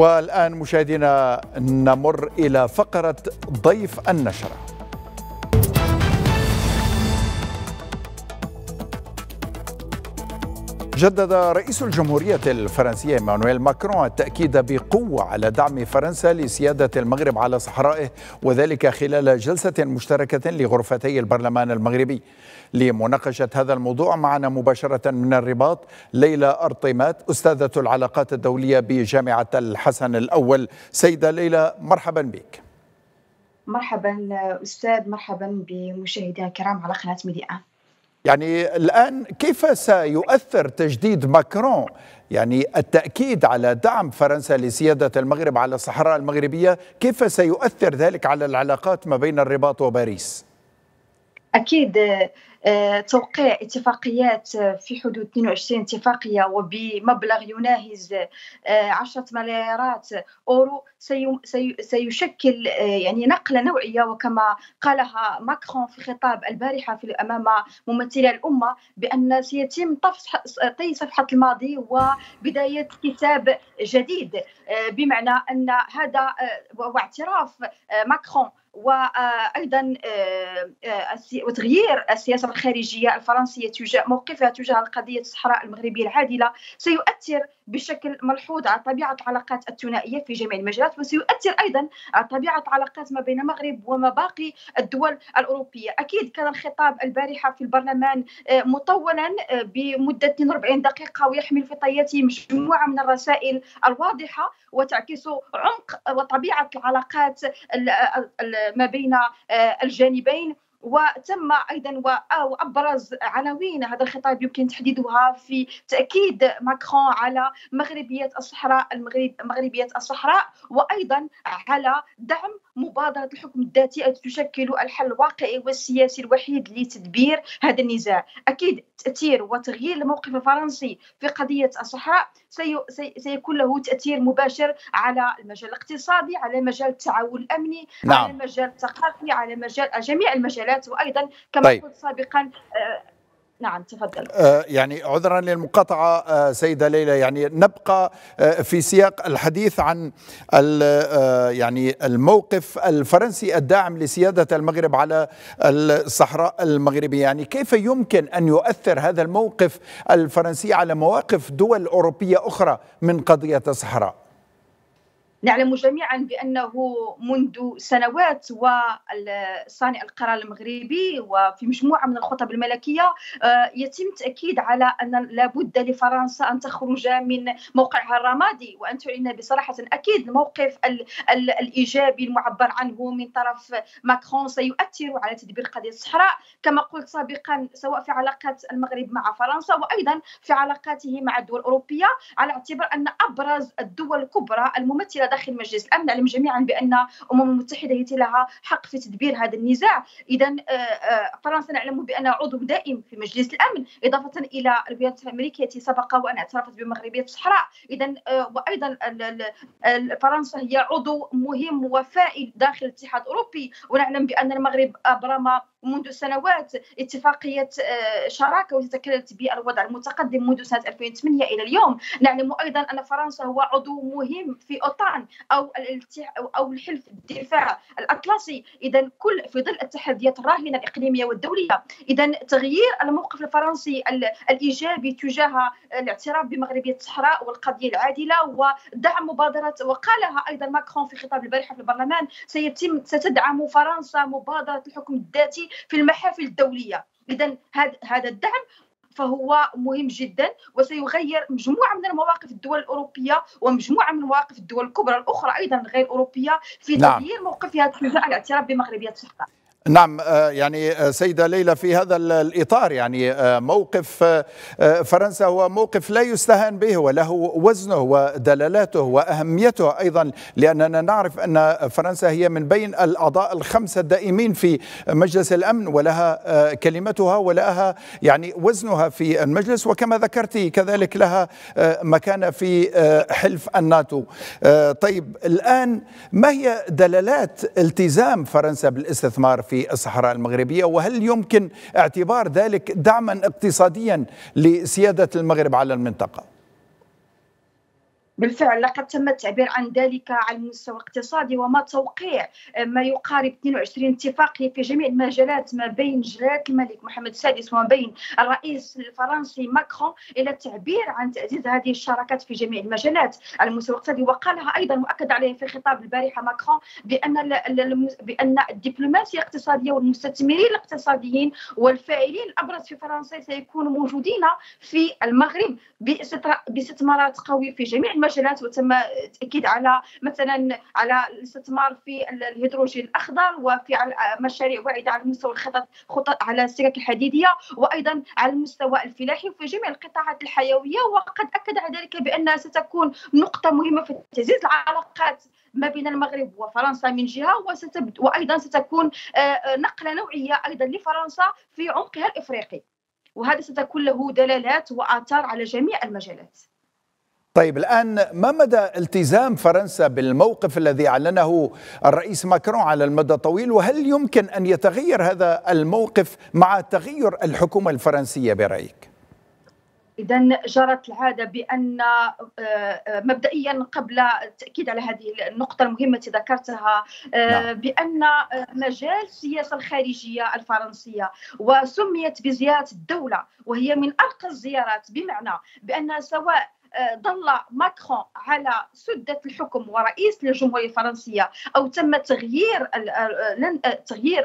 والآن مشاهدينا نمر إلى فقرة ضيف النشرة. جدد رئيس الجمهورية الفرنسية مانويل ماكرون التأكيد بقوة على دعم فرنسا لسيادة المغرب على صحرائه وذلك خلال جلسة مشتركة لغرفتي البرلمان المغربي. لمناقشة هذا الموضوع معنا مباشرة من الرباط ليلى أرطيمات أستاذة العلاقات الدولية بجامعة الحسن الأول. سيدة ليلى مرحبا بك. مرحبا أستاذ مرحبا بمشاهدينا الكرام على قناة ميديا. يعني الآن كيف سيؤثر تجديد ماكرون يعني التأكيد على دعم فرنسا لسيادة المغرب على الصحراء المغربية كيف سيؤثر ذلك على العلاقات ما بين الرباط وباريس؟ أكيد توقيع اتفاقيات في حدود 22 اتفاقية وبمبلغ يناهز عشرة مليارات أورو سيشكل يعني نقلة نوعية. وكما قالها ماكرون في خطاب البارحة في أمام ممثلي الأمة بأن سيتم طي صفحة الماضي وبداية كتاب جديد. بمعنى أن هذا واعتراف ماكرون وأيضا وتغيير السياسة الخارجية الفرنسية تجاه موقفها تجاه القضية الصحراء المغربية العادلة سيؤثر بشكل ملحوظ على طبيعة العلاقات الثنائية في جميع المجالات وسيؤثر أيضا على طبيعة العلاقات ما بين المغرب وما باقي الدول الأوروبية، أكيد كان الخطاب البارحة في البرلمان مطولا بمدة 42 دقيقة ويحمل في طياته مجموعة من الرسائل الواضحة وتعكس عمق وطبيعة العلاقات ما بين الجانبين. وتم أيضا وابرز عناوين هذا الخطاب يمكن تحديدها في تأكيد ماكرون على مغربية الصحراء المغرب مغربية الصحراء وأيضا على دعم مبادرة الحكم الذاتي تشكل الحل الواقعي والسياسي الوحيد لتدبير هذا النزاع أكيد تأثير وتغيير الموقف الفرنسي في قضية الصحراء سي... سي... سيكون له تأثير مباشر على المجال الاقتصادي على مجال التعاون الأمني نعم. على المجال الثقافي على مجال جميع المجالات وأيضا كما طيب. قلت سابقا نعم تفضل. آه يعني عذرا للمقاطعة آه سيدة ليلى يعني نبقى آه في سياق الحديث عن يعني الموقف الفرنسي الداعم لسيادة المغرب على الصحراء المغربية. يعني كيف يمكن أن يؤثر هذا الموقف الفرنسي على مواقف دول أوروبية أخرى من قضية الصحراء؟ نعلم جميعا بأنه منذ سنوات وصانع القرار المغربي وفي مجموعة من الخطب الملكية يتم التاكيد على أن لابد لفرنسا أن تخرج من موقعها الرمادي وأن تعلن بصراحة أكيد الموقف الإيجابي المعبر عنه من طرف ماكرون سيؤثر على تدبير قضية الصحراء. كما قلت سابقا سواء في علاقات المغرب مع فرنسا وأيضا في علاقاته مع الدول الأوروبية على اعتبار أن أبرز الدول الكبرى الممثلة داخل مجلس الأمن نعلم جميعا بأن الامم المتحده هي لها حق في تدبير هذا النزاع. اذا فرنسا نعلم بانها عضو دائم في مجلس الأمن إضافة إلى الولايات الامريكيه التي سبق وأن اعترفت بمغربية الصحراء. اذا وأيضا فرنسا هي عضو مهم وفائل داخل الاتحاد الأوروبي. ونعلم بأن المغرب أبرم منذ سنوات اتفاقية شراكة وتتكلت بالوضع المتقدم منذ سنة 2008 إلى اليوم. نعلم أيضا أن فرنسا هو عضو مهم في أوطان أو أو الحلف الدفاع الأطلسي. إذا كل في ظل التحديات الراهنة الإقليمية والدولية إذا تغيير الموقف الفرنسي الإيجابي تجاه الاعتراف بمغربية الصحراء والقضية العادلة ودعم مبادرة وقالها أيضا ماكرون في خطاب البارحة في البرلمان سيتم ستدعم فرنسا مبادرة الحكم الذاتي في المحافل الدولية إذا هذا الدعم فهو مهم جدا وسيغير مجموعة من المواقف الدول الأوروبية ومجموعة من مواقف الدول الكبرى الأخرى أيضا غير أوروبية في تغيير نعم. موقفها تجاه الاعتراف بمغربية الصحراء نعم يعني سيدة ليلى في هذا الإطار يعني موقف فرنسا هو موقف لا يستهان به وله وزنه ودلالاته وأهميته أيضا لأننا نعرف أن فرنسا هي من بين الأعضاء الخمسة الدائمين في مجلس الأمن ولها كلمتها ولها يعني وزنها في المجلس وكما ذكرت كذلك لها مكانة في حلف الناتو. طيب الآن ما هي دلالات التزام فرنسا بالاستثمار في الصحراء المغربية وهل يمكن اعتبار ذلك دعما اقتصاديا لسيادة المغرب على المنطقة؟ بالفعل لقد تم التعبير عن ذلك على المستوى الاقتصادي وما توقيع ما يقارب 22 اتفاقيه في جميع المجالات ما بين جلاله الملك محمد السادس وما بين الرئيس الفرنسي ماكرون إلى التعبير عن تعزيز هذه الشراكات في جميع المجالات. على المستوى الاقتصادي وقالها أيضا واكد عليه في خطاب البارحة ماكرون بأن بأن الدبلوماسية الاقتصادية والمستثمرين الاقتصاديين والفاعلين الأبرز في فرنسا سيكونوا موجودين في المغرب باستثمارات قوية في جميع المجالات. وتم التأكيد على مثلا على الاستثمار في الهيدروجين الأخضر وفي مشاريع واعدة على مستوى الخطط خطط على السكك الحديدية وأيضا على المستوى الفلاحي وفي جميع القطاعات الحيوية. وقد أكد على ذلك بانها ستكون نقطة مهمة في تعزيز العلاقات ما بين المغرب وفرنسا من جهة وستبد وأيضا ستكون نقلة نوعية أيضا لفرنسا في عمقها الإفريقي. وهذا ستكون له دلالات وآثار على جميع المجالات. طيب الآن ما مدى التزام فرنسا بالموقف الذي أعلنه الرئيس ماكرون على المدى الطويل وهل يمكن أن يتغير هذا الموقف مع تغير الحكومة الفرنسية برأيك؟ اذا جرت العادة بأن آه، آه، مبدئيا قبل التأكيد على هذه النقطة المهمة التي ذكرتها آه، نعم. بأن مجال السياسة الخارجية الفرنسية وسميت بزيارة الدولة وهي من أرقى الزيارات بمعنى بأن سواء ظل ماكرون على سدة الحكم ورئيس للجمهورية الفرنسية أو تم تغيير تغيير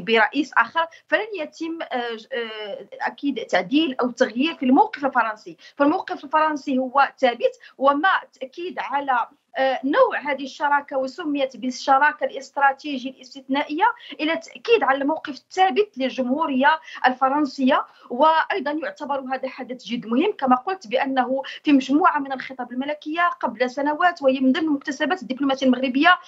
برئيس آخر فلن يتم آه، آه، أكيد تعديل أو تغيير في الموقف الفرنسي. فالموقف الفرنسي هو ثابت وما تأكيد على نوع هذه الشراكة وسميت بالشراكة الاستراتيجيه الاستثنائية إلى التاكيد على الموقف الثابت للجمهورية الفرنسية وأيضا يعتبر هذا حدث جد مهم كما قلت بأنه في مجموعة من الخطاب الملكية قبل سنوات وهي من ضمن مكتسبات الدبلوماسية المغربية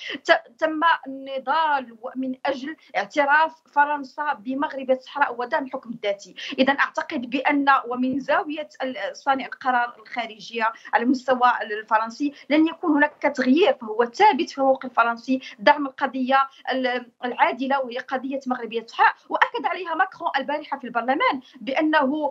تم النضال من أجل اعتراف فرنسا بمغرب الصحراء ودعم الحكم الذاتي. اذا أعتقد بأن ومن زاوية صانع القرار الخارجية على المستوى الفرنسي لن يكون هناك كتغيير فهو ثابت في الموقف الفرنسي دعم القضية العادلة وهي قضية مغربية الصحراء. وأكد عليها ماكرون البارحة في البرلمان بأنه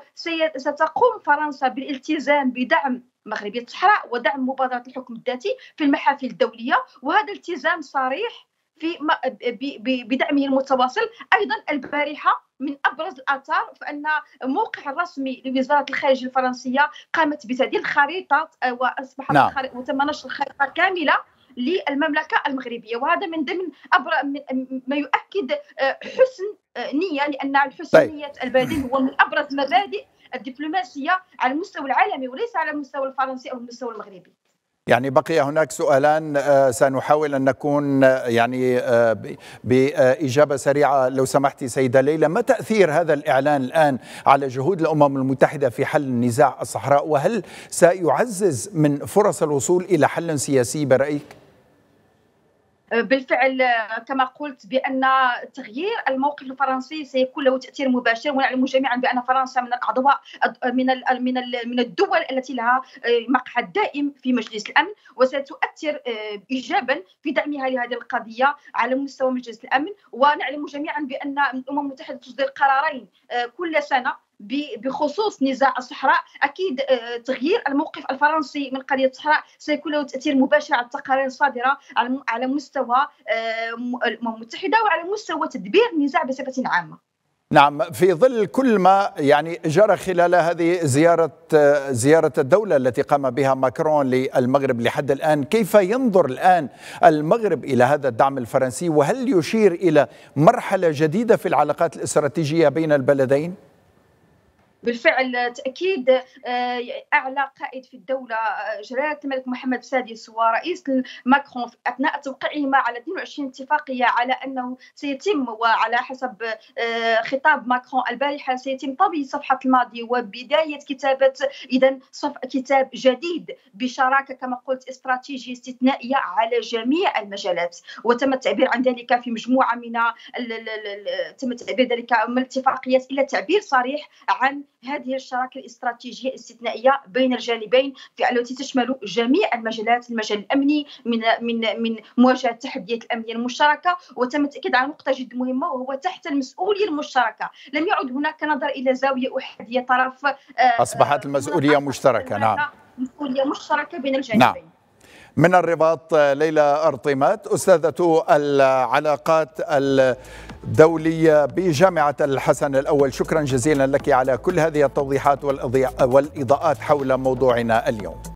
ستقوم فرنسا بالالتزام بدعم مغربية الصحراء ودعم مبادرة الحكم الذاتي في المحافل الدولية. وهذا التزام صريح في بدعمه المتواصل أيضا البارحة من أبرز الآثار فأن موقع الرسمي لوزارة الخارجيه الفرنسية قامت بتعديل الخريطه آه، واصبحت نعم. وتم نشر الخريطه كاملة للمملكة المغربية وهذا من ضمن ما يؤكد آه، حسن آه، نية لأن الحسن طيب. نية البلدين هو من أبرز مبادئ الدبلوماسية على المستوى العالمي وليس على المستوى الفرنسي أو المستوى المغربي يعني بقي هناك سؤالان آه، سنحاول أن نكون آه، يعني آه، بإجابة سريعة لو سمحتي سيدة ليلى ما تأثير هذا الإعلان الآن على جهود الأمم المتحدة في حل نزاع الصحراء وهل سيعزز من فرص الوصول إلى حل سياسي برأيك؟ بالفعل كما قلت بأن تغيير الموقف الفرنسي سيكون له تأثير مباشر ونعلم جميعا بأن فرنسا من الأعضاء من من من الدول التي لها مقعد دائم في مجلس الأمن وستؤثر ايجابا في دعمها لهذه القضية على مستوى مجلس الأمن. ونعلم جميعا بأن الأمم المتحدة تصدر قرارين كل سنة بخصوص نزاع الصحراء. أكيد آه، تغيير الموقف الفرنسي من قضية الصحراء سيكون له تأثير مباشر على التقارير الصادرة على مستوى آه، الامم المتحده وعلى مستوى تدبير النزاع بصفة عامة. نعم في ظل كل ما يعني جرى خلال هذه زيارة زيارة الدولة التي قام بها ماكرون للمغرب لحد الآن كيف ينظر الآن المغرب إلى هذا الدعم الفرنسي؟ وهل يشير إلى مرحلة جديدة في العلاقات الاستراتيجية بين البلدين؟ بالفعل تأكيد آه، أعلى قائد في الدولة آه، جلاله الملك محمد السادس ورئيس ماكرون. أثناء توقيعهما على 22 اتفاقية على أنه سيتم وعلى حسب آه، خطاب ماكرون البارحة سيتم طبي صفحة الماضي وبداية كتابة اذا كتاب جديد بشراكة كما قلت استراتيجيه استثنائية على جميع المجالات. وتم التعبير عن ذلك في مجموعة من تم التعبير ذلك من الاتفاقيات إلى تعبير صريح عن هذه الشراكة الاستراتيجية الاستثنائية بين الجانبين التي تشمل جميع المجالات المجال الأمني من من من مواجهة التحديات الأمنية المشتركة وتم التأكيد على نقطة جد مهمة وهو تحت المسؤولية المشتركة. لم يعد هناك نظر إلى زاوية أحادية طرف آه، أصبحت المسؤولية مشتركة نعم. مسؤولية مشتركة بين الجانبين. نعم. من الرباط ليلى أرطيمات أستاذة العلاقات الدولية بجامعة الحسن الأول. شكرا جزيلا لك على كل هذه التوضيحات والإضاءات حول موضوعنا اليوم.